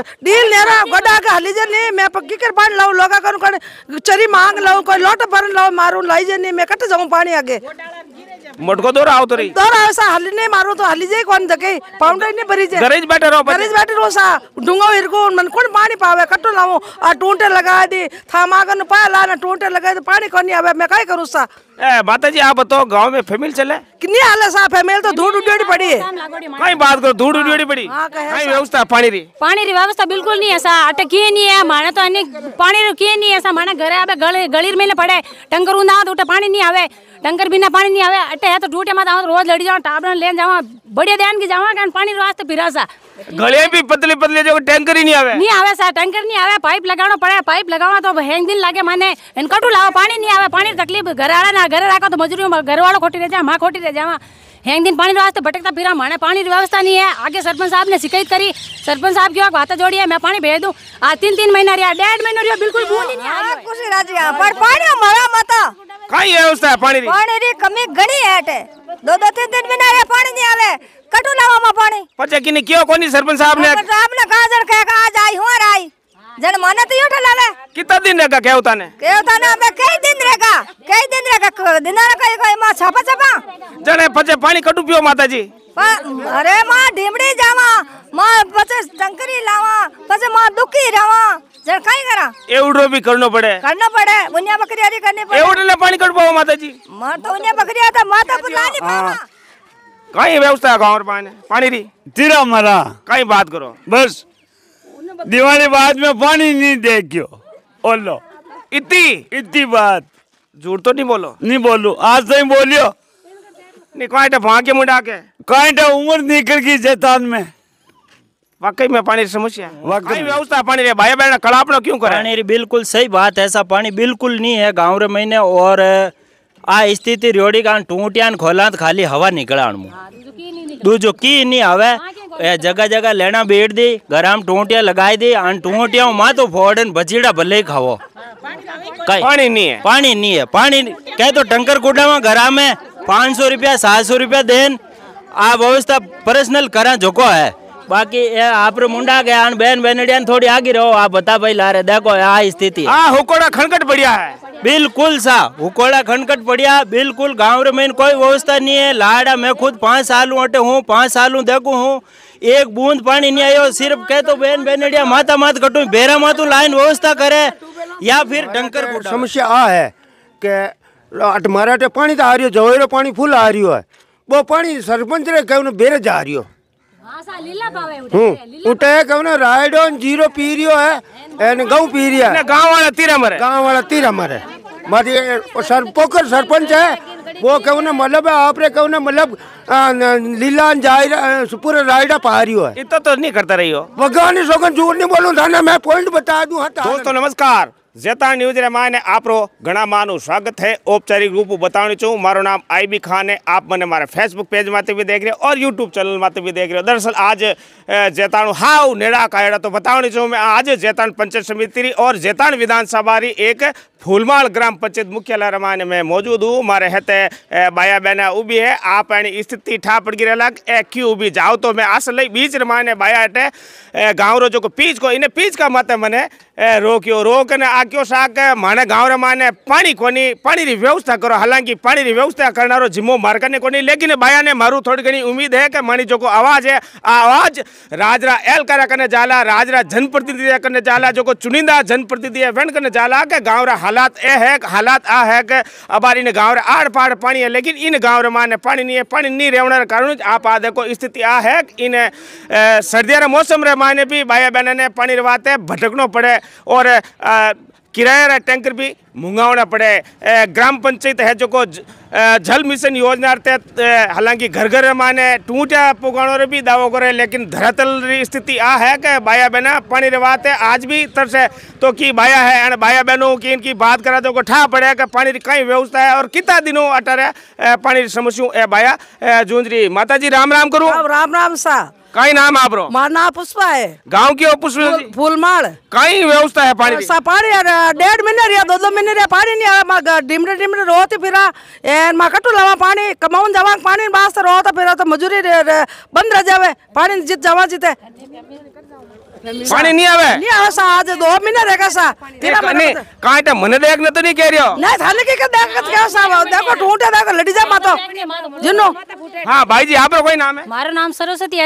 Deal नेर गड्ढा के हली जे नहीं मैं पक्की कर पानी लाऊ लोगा करूँ कर चरी मांग लाऊ कोई लोट भरन लाऊ मारू लाई जे नहीं मैं कट जाऊँ पानी आगे। मटको दो रहा तो रही दो रहा सा हली नहीं मारू तो हली जे कौन दके पाउंडर नहीं भरी जे। गरीज बैठे रहो गरीज बैठे रहो सा डूँगा हिर को मन कौन पानी पावे कट लाऊं आ टूंटे लगा दे था मागन पाया लाना ना लगा दे पानी कौन नहीं आवे मैं काय करूँ सा? ए माता जी आप बताओ गाँव में फैमिल चले? कितनी हाल है साहब फैमिल तो धूड़ उड़ी पड़ी है। कहीं बात करो धूड़ उड़ी पड़ी। हाँ व्यवस्था पानी री। पानी री ವ್ಯವಸ್ಥೆ ಬಿಲ್ಕುಲ್ नहीं ऐसा अटकिए नहीं है हमारा तो अन्य पानी रुकिए नहीं ऐसा हमारा घर आवे गलीर में पड़े टंकर ऊंधा तो उठे पानी नहीं आवे टंकर बिना पानी नहीं आवे अटे है तो टूटे मत आओ रोज लड़ी जाओ टाबरन ले जाओ बढ़िया ध्यान की जाओ पानी वास्ते फिरा सा। गलियाँ भी पतली पतली जो टैंकर ही नहीं आवे। नहीं आवे सर टैंकर नहीं आवे पाइप लगाना पड़े पाइप लगावा तो हैंग दिन लागे माने इन कटू लाओ पानी नहीं आवे पानी तकलीफ़ घर आड़ा ना घर राखो तो मजूरी घर वालों खोटी रह जाए माँ खोटी रह जावा। एक दिन पानी वास्ते भटकता फिरा माने पानी की व्यवस्था नहीं है। आगे सरपंच साहब ने शिकायत करी। सरपंच साहब की बात जोड़ी है? मैं पानी भेज दूँ। आज तीन तीन महीना रहा डेढ़ महीना रहा बिल्कुल भूल ही नहीं हाँ, पानी हमारा पानी री कमी घणी हेट है दो दो तीन दिन बिना रे पानी नहीं आवे। कटु लावा पानी। पचे किने क्यों कोनी सरपंच साहब ने? सरपंच साहब ने कहा जड़ कह आज आई हो आई जन माने तो उठा लावे कितना दिन रहेगा क्या होता ने क्या होता ने अबे कई दिन रहेगा। कई दिन रहेगा दिन ना कोई कोई माँ छापा छापा? जने पचे पानी कटु पियो माताजी। अरे माँ ढिमड़ी जावा। माँ पचे टंकरी लावा पचे माँ दुखी रहवा जन काई करा? एउडो भी करनो पड़े। करनो पड़े बुनिया बकरी आदि करनी पड़े। एउडो ने पानी कट पाओ माताजी। माँ तो बुनिया बकरी आता माँ तो नहीं पावा कई व्यवस्था गाँव पानी पानी री तेरा मरा। कई बात करो। बस। दिवाली बाद में पानी नहीं देखियो। बोलो। इतनी इतनी बात। झूठ तो नहीं बोलो। नहीं बोलो। आज तो बोलियो। नहीं कहीं भाग्य मुंडा के? कहीं तो उम्र निकल गई जैतान में? वाकई में पानी समस्या है वाकई व्यवस्था पानी रे? भाई बहन कड़ापड़ो क्यों करे? पानी बिल्कुल सही बात है ऐसा। पानी बिल्कुल नहीं है गाँव रे महीने और आ स्थिति रोड़ी का टूटियान खोला खाली हवा निकलाण मु। दूजो की नहीं आवे। ए जगह जगह लेना बेट दी गरम टूटिया लगाई दी अन टूटिया माँ तो फोड़न बचीड़ा भले ही खावो। कई? पानी नहीं है। पानी नहीं है पानी कह तो टंकर कुड़ा में घरा में पाँच सौ रुपया सात सौ रुपया देन। आ व्यवस्था पर्सनल करा जोको है। बाकी आप मुंडा गया अन बहन बहनड़िया थोड़ी आगे रहो। आप बिल्कुल सा। उकोड़ा खनखट पड़िया बिल्कुल गाँव में कोई व्यवस्था नहीं है। लाड़ा मैं खुद पाँच साल अटे हूँ पाँच साल देखू हूँ। एक बूंद पानी नहीं आयो सिर्फ़ कह तो बहन बहनड़िया माता मात कटू बेरा मातू लाइन व्यवस्था करे या फिर टंकर समस्या आ है कि मारा अटे पानी तो आ रही जवेरो पानी फूल आ रही है। वो पानी सरपंच रे कहू बेरे जा रही हो राइडो ज़ीरो पी रियो है गाँव गऊ पी रिया गाँव वाला तीरा मरे। गाँव वाला तीरा मरे। मारी सर पोकर सरपंच है वो कहूँ ना मतलब आपने कहूँ ना मतलब आ, न- लीला जायरा पूरा रायडा पहाड़ियो है इतना तो नहीं करता रही हो भगवान ની સોગન झूठ नहीं बोलूं था ना मैं पॉइंट बता दूं हता દોસ્તો જેતા ન્યૂઝ રેમાને આપણો ઘણા માનું સ્વાગત છે ઔપચારિક રૂપ બતાવણી છું. મારું નામ આઈબી ખાન. है आप मैंने हमारे फेसबुक पेज माते भी देख रहे हो और यूट्यूब चैनल माते भी देख रहे हो दरअसल आज जैताण हाव नेड़ा कायड़ा तो बतावनी छू मैं आज जैताण पंचायत समिति और जैताण विधानसभा री एक फूलमाल ग्राम पंचायत मुख्यालय रमाने मैं मौजूद हूँ मारे हेते बाया बहना उभी है आप स्थिति ठा पड़गी रहा ए क्यों उभी जाओ तो मैं आस लई बीच रमाने बाया हेटे गाँव रो जो पीच को इन्हें पीच का मत मैंने ने माने गाँव रे माने पानी कोनी पानी री व्यवस्था करो। हालाँकि पानी री व्यवस्था करनारो जिम्मो मार करने कोनी, लेकिन बाया ने मारू थोड़ी घनी उम्मीद है कि मानी जो को आवाज़ है आवाज़ राजरा एल करा करने जाला, राजरा जनप्रतिनिधि करने जाला जो को चुनिंदा जनप्रतिनिधि वेन करने जाला के गाँव रे हालात ए है, हालात आ है कि अबार इन गाँव रे आड़ पाड़ पानी है, लेकिन इन गाँव रे माने पानी नहीं है पानी नहीं रहने कारण आप आ देखो स्थिति आ है इन सर्दिया मौसम रे माने भी भाई बहन ने पानी रवाते भटकनो पड़े। और किराया रा टैंकर भी मुंगावना पड़े। ग्राम पंचायत है जो को जल मिशन योजना रे तहत हालाँकि घर घर माने टूटा पुगाणो रे भी दावो करे लेकिन धरातल री स्थिति आ है कि बाया बहना, पानी रवाते आज भी तरसे तो की बाया है, अने बाया बहनों की इनकी बात करा तो को ठा पड़े कि पानी री कई व्यवस्था है और कितना दिनों अटारे पानी री समस्या ए बाया जूंजरी। माता जी राम राम करूँ। राम राम सा। कई नाम आपरो मार नाम पुष्पा है गांव की पुष्प फूल- फूलमाल कई व्यवस्था है पानी री सा पानी यार डेढ़ महीने रिया दो दो महीने रिया पानी नहीं आया माँ डिमरे डिमरे रोते फिरा एन माँ कटू लावा पानी कमाऊन जावा पानी वास्ते रोता फिरा तो मजूरी रे- रे- बंद रह जावे पानी जित जावा जीते પાણી નહીં આવે नहीं आवे सा आज दो महीना रहेगा सा तेरा એ કને કાંઈ મને દેખ ને તો નહીં કહી રહ્યો नहीं थाने के देख क्या सा देखो ढूंढे देखो लड़ी जा मातो जिनो હા ભાઈજી આપણો કોઈ નામ હે મારું નામ સરસ્વતી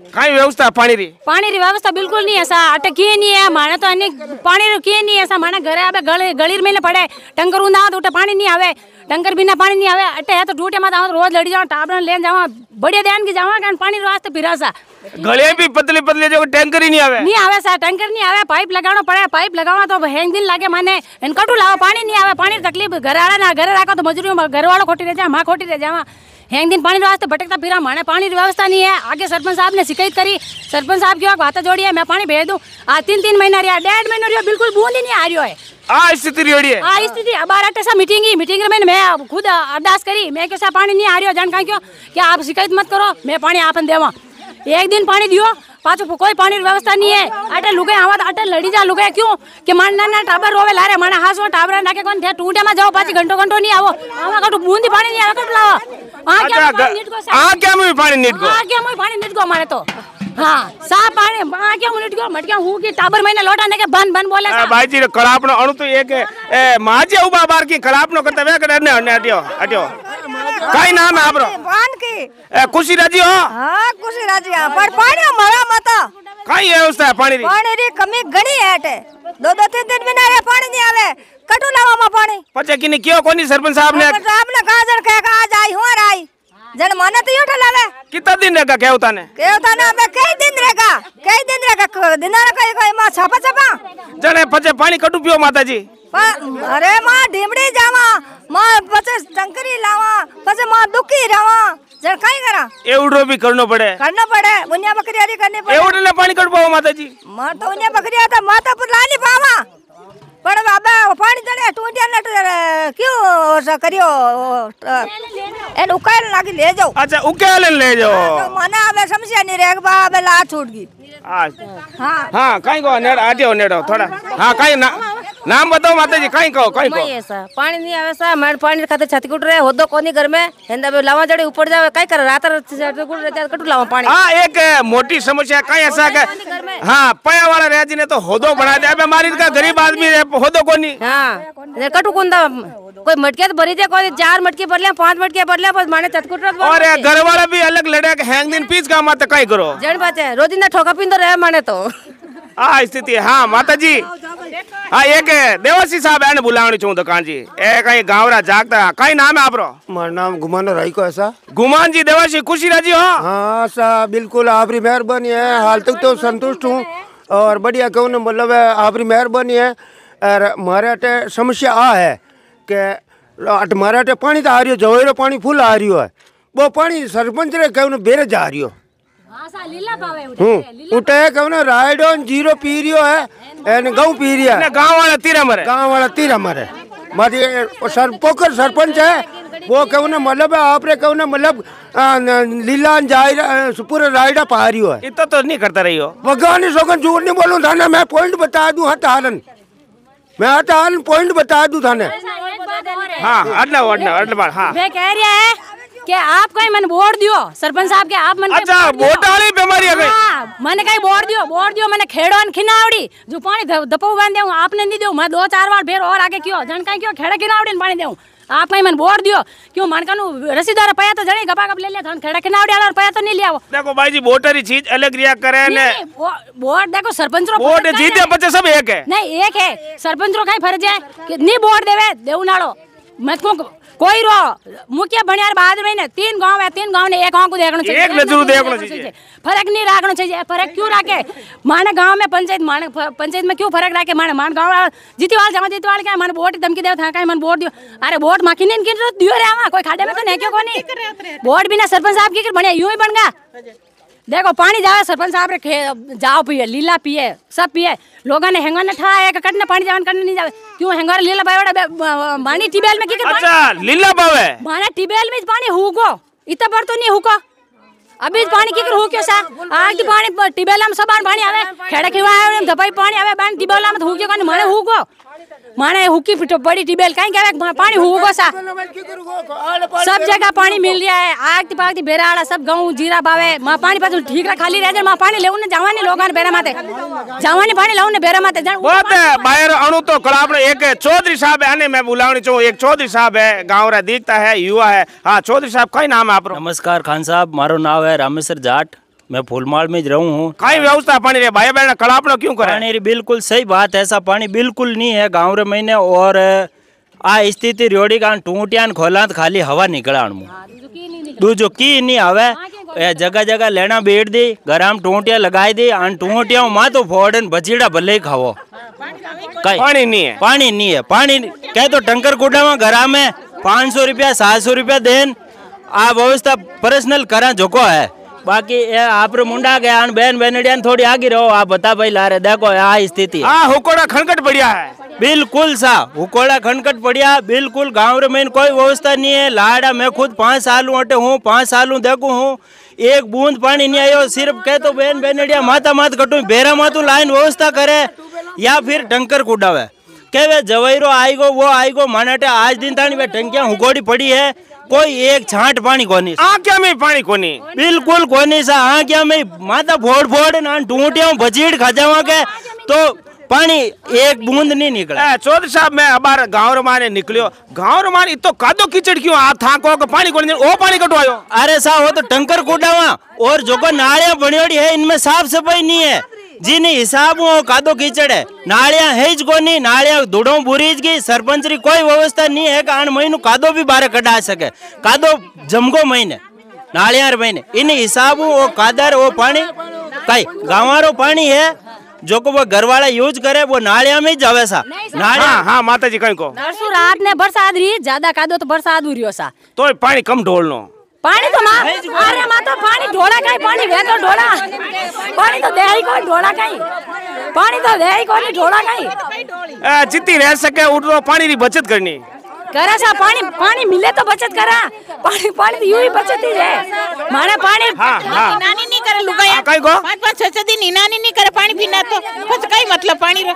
कहीं व्यवस्था पानी री पानी री व्यवस्था बिल्कुल नहीं है सा नहीं है माना तो अन्य पानी रो नहीं है माना घर आवे गल गलीर में पड़े टंकर उंदा तो उठे पानी नहीं आवे टंकर बिना पानी नहीं आवे अटे है तो टूटे मत आओ रोज लड़ी जाओ टाबरन ले जावा बढ़िया ध्यान की जावा कारण पानी रो वास्ते फिरा सा गलियाँ भी पतली पतली जो टैंकर ही नहीं आवे नहीं आवे सा टैंकर नहीं आवे पाइप लगाना पड़े पाइप लगावा तो हैंग दिन लागे माने इन कटू लाओ पानी नहीं आवे पानी तकलीफ़ घर आड़ा ना घर राखो तो मजदूरी घर वालों खोटी रह जा माँ खोटी रह जावा एक दिन पानी वास्ते तो भटकता फिर माने पानी की व्यवस्था नहीं है। आगे सरपंच साहब ने शिकायत करी। सरपंच साहब की बात जोड़ी है मैं पानी भेज दूँ। आज तीन तीन महीना रहा डेढ़ महीना रहा बिल्कुल बूंद ही नहीं आ रही है। स्थिति आ मीटिंग ही मीटिंग में मैं खुद अरदास करी मैं कैसा पानी नहीं आ रही हो जान क्यों क्या आप शिकायत मत करो मैं पानी आपन देवा एक दिन पानी दियो। पाछो कोई पानी व्यवस्था नहीं है। अटे लुगे आवा अटे लड़ी जा लुगे क्यों? कि मान ना ना टाबर रोवे लारे माने हास वो टाबर ना के कौन थे? टूटे में जाओ पाछी घंटो घंटो नहीं आवो आवा कटू बूंदी पानी नहीं आवा कट लावा। आ क्या आ क्या मुई पानी नीट को आ क्या मुई पानी नीट को माने तो? હા સા પાણી આ કે હું નીટક્યો મટક્યો હું કે ટાબર મહિને લોટા ને કે બન બન બોલે આ ભાઈજી કળાપનો અણુ તો એક એ માજે ઉભા બાર કે કળાપનો કરતા વે કડે ને હટ્યો હટ્યો કઈ નામ હે આપરો વાન કે એ ખુશી રાજી હો હા ખુશી રાજી હા પણ પાણી મારા માતા કઈ વ્યવસ્થા પાણી રી પાણી રી કમી ઘણી હેટે દો દો ત્રણ દિન બિના રે પાણી ની આવે કટુ લાવવામાં પાણી પછી કિને કયો કોની સરપંચ સાહેબ ને સાહેબ ને કાજર કે આજ આઈ હું આઈ जन माने तो यूँ लावे कितना दिन रहेगा क्या होता ने? क्या होता ने? अबे कई दिन रहेगा। कई दिन रहेगा? दिना रे कोई कोई माँ छापा छापा। जने पचे पानी कटू पियो माताजी। अरे माँ ढीमड़ी जावा। माँ पचे टंकरी लावा। पचे माँ दुखी रहवा। जन काई करा? एवडो भी करनो पड़े। करनो पड़े। बुनिया बकरियारी करनी पड़े। एवडो ने पानी कटू पाओ माताजी। माँ तो उन्हें बकरिया था। माता पर लानी पावा। ઓછા કર્યો એને ઉકાળ નાખી લેજો અચ્છા ઉકેલ લઈ જાઓ. મને હવે સમજ્યા નહીં રે બા હવે લા છૂટ ગઈ હા. હા કઈ ગો નેડ આટ્યો નેડો થોડા. હા કઈ ના નામ बताओ माताजी कहीं कहो कहीं कहो ऐसा पानी नहीं आवे सा मैं पानी खाते छत कुट रहे हो दो कोनी घर में हेंदा लावा जड़े ऊपर जावे काई करे रात छत कुट रहे कटू लावा पानी हाँ एक मोटी समस्या कहीं ऐसा के हाँ पया वाला रेजी ने तो होदो बना दिया अबे हमारी का गरीब आदमी है, होदो कोनी हाँ कटू कुंदा कोई मटके तो भरी दे कोई चार मटके भर ले पाँच मटके भर ले बस माने छत कुट रहे और घर वाला भी अलग लड़े के हैंग दिन पीछ का मत कहीं करो जन बात है रोजिंदा ठोका पिंदो रहे माने तो આ સ્થિતિ હા માતાજી હા એક દેવસી સાહેબ એને બોલાવણી છું દુકાન जी એ કઈ ગાવરા જાગતા કઈ નામ है आपरो મારું નામ ગુમાનો રાઈ को ऐसा गुमान जी देवासी खुशी राजी हो हाँ सा बिल्कुल आपकी मेहरबानी है हाल तक तो संतुष्ट हूँ और बढ़िया कहूँ ना मतलब है आपकी मेहरबानी है और मारे अटे समस्या आ है कि अट मारे अटे पानी तो आ रही हो जवेरो पानी फूल आ रही है वो पानी सरपंच रे कहूँ ना बेरे जा रही हो हाँ सा लीला पावे उठे हूँ उठे कहूँ ज़ीरो पी रही है एन गऊ पी रही है गाँव वाला तीरा मरे गाँव वाला तीर हमारे मारी सर पोकर सरपंच है वो कहूँ ना मतलब है आप रे कहूँ ना मतलब आ, न- लीला जायरा अ, पूरे रायडा पा रही हो इतना तो नहीं करता रही हो भगवान सोगन झूठ नहीं बोलूँ थाने मैं पॉइंट बता दूँ हट हालन मैं हट हालन पॉइंट बता दूँ थाने हाँ अडला अडला अडला हाँ वे कह रहा है कि आप कोई मन बोर्ड दियो? सरपंच साहब के आप मन अच्छा वाली बीमारी है गई हाँ मैंने कहीं बोर्ड दियो? बोर्ड दियो मैंने ने खिनावड़ी जो पानी दपो बाँध देऊं आपने नहीं दियो। मैं दो चार बार फिर और आगे क्यों। जन कहीं क्यों खेड़ा खिनावड़ी ने पानी देऊं। आप कहीं मन बोर्ड दियो? क्यों मन कनु रसीदार पया तो जड़ी गपा गप ले लिया था खेड़ा खिनावड़ी वाला पया तो नहीं लिया वो। देखो भाई जी बोटरी चीज़ अलग रिया करे ने। बोर्ड देखो सरपंच रो फ़र्ज़ जीते है? बच्चे सब एक है। नहीं एक है। सरपंच रो कहीं फ़र्ज़ है कि नहीं बोर्ड देवे देऊ नाड़ो मत को कोई रो मुखिया बनियार बाद में ने। तीन गाँव है तीन गाँव ने एक गाँव को देखना चाहिए। एक नजरू देखना चाहिए। फ़र्क नहीं रखना चाहिए। फ़र्क क्यों रखे? माने गाँव में पंचायत माने पंचायत में क्यों फ़र्क रखे? माने मान गाँव वाला जीतीवाल जमा जीतीवाल क्या माने वोट धमकी देव था मन वोट दियो। अरे वोट माखी नहीं किन दियो रे आवा कोई खाडे में तो नहीं क्यों कोनी? वोट बिना सरपंच साहब की बढ़िया यूँ ही बन गया। देखो पानी जावे सरपंच साहब रे जाओ पिए लीला पिए सब पिए। लोगों ने हेंगर ने ठा एक कटने पानी जावन करने नहीं जावे। क्यों हेंगर लीला बायोड़ा मानी टीबेल में की पानी अच्छा लीला पावे माना टिबेल में पानी हुको इतना पर तो नहीं हुको अभी पानी की कर हु क्यों सा? आग दी पानी टिबेल में सब पानी आवे। खेड़ा खिवा आवे धपाई पानी आवे बान टिबेल में हुके कोनी माने हुको माने हुकी फिटो बड़ी टिबेल कहीं क्या पानी हुगो सा सब जगह पानी मिल रहा है आगती पागती बेराड़ा सब गाँव जीरा बावे माँ पानी पास ठीक रहा खाली रह जाए माँ पानी लेऊ ने जवानी लोग बेरा माते जवानी पानी लाऊ ने बेरा माते बहुत बाहर अणु तो कलापड़ो एक चौधरी साहब है आने मैं बुलावनी चाहूँ एक चौधरी साहब है गाँव रा दिखता है युवा है हाँ चौधरी साहब कई नाम है आप नमस्कार खान साहब मारो नाम है रामेश्वर जाट मैं फूलमाल में ज रहूँ हूँ। कई व्यवस्था पानी रे भाई बहन कलापड़ो क्यों करे? पानी री बिल्कुल सही बात है ऐसा पानी बिल्कुल नहीं है गाँव रे महीने और आ स्थिति रोड़ी का टूटियान खोला तो खाली हवा निकला दूजो की नहीं आवे जगह जगह लेना बेट दी गरम टूटिया लगाई दी अन टूटिया माँ तो फोड़न बचीड़ा भले ही कई? पानी नहीं है। पानी नहीं है पानी कह तो टंकर कुड़ा में घरा में पाँच सौ रुपया सात सौ रुपया देन आ व्यवस्था पर्सनल करा झोको है। बाकी आप बहन बहनड़िया थोड़ी आगे रहो। आप बता भाई ला रहे देखो आ स्थिति है। हाँ हुकोड़ा खनकट बढ़िया है। बिल्कुल सा हुकोड़ा खनकट पड़िया बिल्कुल गाँव रे में कोई व्यवस्था नहीं है। लाड़ा मैं खुद पाँच साल अटे हूँ पाँच साल देखू हूँ। एक बूंद पानी नहीं आयो सिर्फ़ कह तो बहन बहनड़िया माता मात कटू बेरा मातू लाइन व्यवस्था करे या फिर टंकर कुडावे। के वे जवैरो आएगो वो आएगो मानाटे आज दिन तानी वे टंकियाँ हुकोड़ी पड़ी है। कोई एक छांट पानी कोनी आ में पानी कोनी। बिल्कुल कोनी सा क्या मैं माता फोड़ फोड़ ना टूटिया बचीड़ खा जावा के तो पानी एक बूंद नहीं निकला। चौधरी साहब मैं अबार गाँव रो माने निकलियो। गाँव रो माने इतो कादो कीचड़ क्यों? आ था को पानी कोनी ओ पानी कटवायो। अरे सा वो तो टंकर कुडावा और जो को नालियाँ बनियोड़ी है इनमें साफ़ सफ़ाई नहीं है। जिन हिसाब कादो कीचड़ है। नालियाँ है ज कोनी नालियाँ धुड़ो बुरीज की सरपंच री कोई व्यवस्था नहीं है कि आन महीनू कादो भी बारे कटा सके। कादो जमगो महीने नालियाँ रे महीने। इन हिसाब वो कादर वो पानी कई गांवारो पानी है जो को वो घर वाला यूज़ करे वो नालियाँ में जावे सा। नालियाँ हाँ हाँ माता जी कहीं को। रात ने बरसात रही ज़्यादा कादो तो बरसात हुई रही सा। तो पानी कम ढोलनो पानी तो माँ अरे माँ तो पानी ढोला कहीं पानी वे तो ढोला। पानी तो दे ही कोई ढोला कहीं। पानी तो दे ही कोई ढोला कहीं। ए, जितनी रह सके उठो पानी की बचत करनी। करे सा पानी पानी मिले तो बचत करा। पानी पानी तो यूँ ही बचत ही है माने पानी हाँ हाँ। नानी नहीं करे लुगाया हाँ, को पाँच पाँच छह छह दिन नानी नहीं करे पानी पीना तो। कुछ कई मतलब पानी रो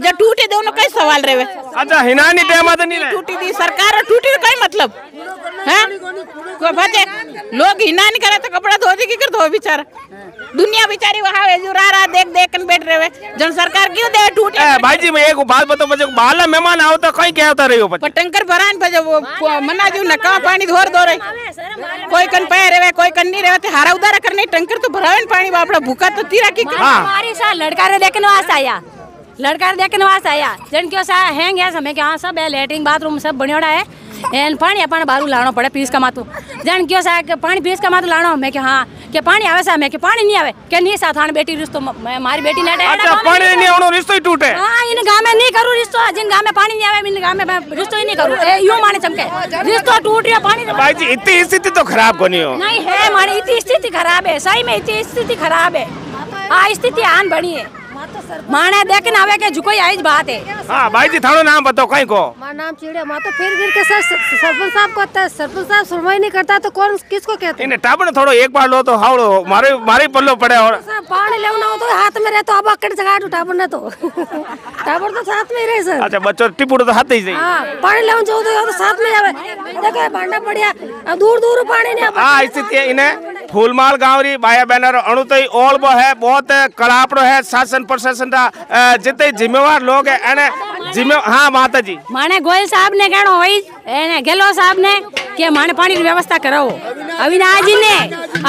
जब टूटे दोनों कई सवाल रहे। अच्छा हिनानी टेम तो नहीं टूटी दी सरकार टूटी तो मतलब? हैं? को लोग हिना नहीं करे तो कपड़ा धो दी की कर धो बेचारा? दुनिया बेचारी वहाँ है जो रा रा देख देख कर बैठ रहे जन सरकार क्यों दे टूटे? ए, भाई जी मैं एक बात बताऊँ बच्चे बाला मेहमान आओ तो कहीं क्या होता रही हो पर टंकर भरान पर वो मना जो न कहाँ पानी धोर दो रहे? कोई कन पे रहे कोई कन नहीं रहे हारा उदारा करने टंकर तो भरावे न पानी बापड़ा भूखा तो तीरा की हाँ। हमारी लड़का रे देखने वास्ते आया। लड़का देखने वास्ते आया। जन क्यों सा हैंग है समय के हाँ सब है लेटरिन बाथरूम सब बनियोड़ा है। एन पानी अपन बारू लानो पड़े पीस का मातू जन क्यों सा के पानी पीस का मातू लानो मैं के हाँ के पानी आवे सा मैं के पानी नहीं आवे। के नहीं सा थान बेटी रिश्तो मैं मारी बेटी ने अच्छा पानी नहीं आवनो रिश्तो ही टूटे। हाँ इन गाँव में नहीं करूँ रिश्तो। जिन गाँव में पानी नहीं आवे इन गाँव में मैं रिश्तो ही नहीं करूँ। ए, यूँ माने चमके रिश्तो टूट रहा पानी भाई जी इतनी स्थिति तो खराब कोनी हो। नहीं है माने इतनी स्थिति खराब है। सही में इतनी स्थिति खराब है। हाँ स्थिति आन बड़ी है। माने देखने आवे के झुकोई आई बात है हाँ भाई जी थानो नाम बताओ कहीं को हमारा नाम चिड़िया माँ तो फिर गिर के सर सरपंच साहब को आता है सरपंच साहब सुनवाई नहीं करता तो कौन किसको कहते हैं इन्हें टापड़ थोड़ो एक बार लो तो हावड़ो मारे मारे पल्लो पड़े और साहब पानी ले हो तो हाथ में रहे तो अब अकड़ जगह उठा पड़ना तो टाबर तो साथ में ही रहे सर अच्छा बच्चों टिपुड़ तो हाथ ही सही हाँ पानी ले जाओ तो साथ में जावे देखो भांडा अब दूर दूर पानी नहीं अब हाँ स्थिति है इन्हें फूलमाल गाँव री बाया बैनर ओल बो है, बहुत कड़ापड़ो है, शासन प्रशासन का जिते जिम्मेवार लोग है, एने जिम्मे हाँ माता जी माने गोयल साहब ने कहना होई એને ગેલો સાહેબને કે માણે પાણીની વ્યવસ્થા કરાવો અવિનાજીને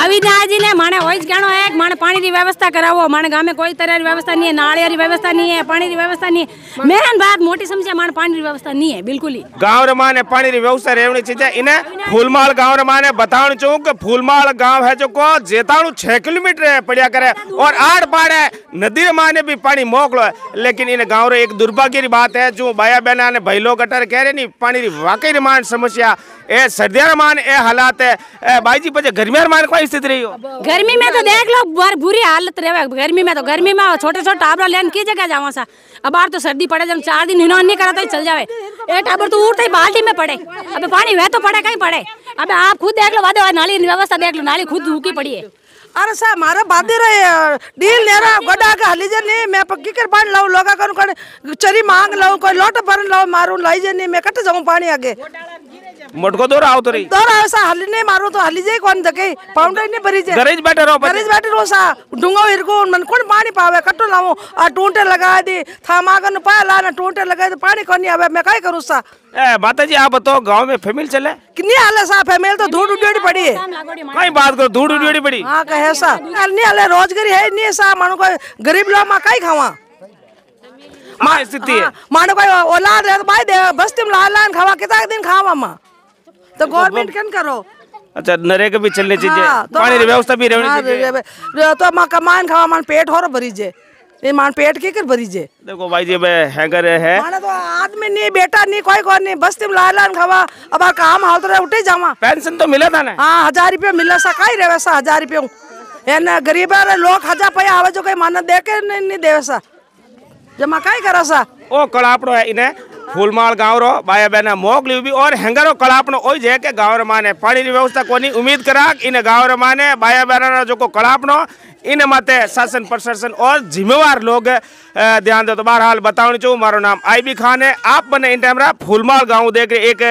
અવિનાજીને માણે હોય જ ગણો એક માણે પાણીની વ્યવસ્થા કરાવો માણે ગામે કોઈ તરહની વ્યવસ્થા નહીં નાળિયારી વ્યવસ્થા નહીં હે પાણીની વ્યવસ્થા નહીં મેરન વાત મોટી સમજે માણે પાણીની વ્યવસ્થા નહીં હે બિલકુલ ગાંવ રે માને પાણીની વ્યવસ્થા રેવણી છે ઇને ફૂલમાળ ગાंव રે માને બતાવણ છું કે ફૂલમાળ ગાंव હે જો કો જેતાણું 6 કિલોમીટર હે પડ્યા કરે और आड़ पाड़े नदी रे माने भी पानी मोकलो लेकिन इन गाँव रे एक दुर्भाग्य की बात है जो बाया बहना ने भैलो गटर कह रहे नहीं पानी वाकई री मान समस्या ए सर्दिया मान ए हालात है ए, भाई जी गर्मिया रे मान कोई स्थिति रही हो गर्मी में तो देख लो बर हालत रहे गर्मी में तो गर्मी में छोटे छोटे टाबरा लेन की जगह जावा सा अब बार तो सर्दी पड़े जब चार दिन हिनौन नहीं करा चल जावे एक टाबर तो उठते ही बाल्टी में पड़े अबे पानी वह तो पड़े कहीं पड़े अबे आप खुद देख लो वादे नाली व्यवस्था देख लो नाली खुद रुकी पड़ी है अरे सा मारा बादी रे डील नेरा गोडा के हली जे नहीं मैं पक्की कर पानी लाऊं लोगा कन कन चरी मांग लाऊं कोई लोट भरन लाऊं मारू लाई जे नहीं मैं कट जाऊँ पानी आगे। मोटको दो रही तोरा। ऐसा हली नहीं मारू तो हली जे कौन दके पाउंडर नहीं भरी जे। गरीज बैठे रहो। गरीज बैठे रहो सा डूंगो हिरको मन कौन पानी पावे कट्टो लाऊं आ टूंटे लगा दी था मागन पाया लाना टूंटे लगा दे पानी कोनी आवे मैं काई करूँ सा ए माता जी आप बताओ गाँव में फैमिली चले? कितनी हाल है सा फैमिली तो धूड़ उड़ी पड़ी है। कहीं बात करो धूड़ उड़ी पड़ी। हाँ कहे सा नहीं हाले रोजगारी है नहीं सा मानो कोई गरीब लोग मा काई खावा? हाँ स्थिति है। मानो कोई औलाद है तो भाई दे बस तुम लाल लाल खावा कितना दिन खावा माँ? तो गवर्नमेंट कन करो? अच्छा नरेगा भी चलनी चाहिए हाँ, तो पानी की व्यवस्था भी रहनी हाँ, चाहिए। तो माँ कमान खावा मान पेट हो भरी जे। ये मान पेट की कर भरी जे। देखो भाई जी मैं हैंगर है। माने तो आदमी नहीं बेटा नहीं कोई कोई नहीं बस तुम लाल लाल खावा अब काम हाल तो उठे जावा। पेंशन तो मिला था ना? हाँ हज़ार रुपया मिला सा काई रे वैसा हज़ार रुपया गरीब लोग हज़ार पैया आवे जो कोई मानत दे के नहीं नहीं दे वैसा जमा काई करा सा ओ कड़ापड़ो है इन्हें फूलमाल गाँव रो बाया बहना मोकली भी और हैंगरो कड़ापनो ओई जे के गाँव रे माने पानी की व्यवस्था कोनी उम्मीद करा इन गाँव रे माने बाया बहना जो को कड़ापनो इन माते शासन प्रशासन और जिम्मेवार लोग ध्यान दो तो बहरहाल बताऊँ चाहूँ मारो नाम आई बी खान है आप बने इन टाइम फूलमाल गाँव देख रहे एक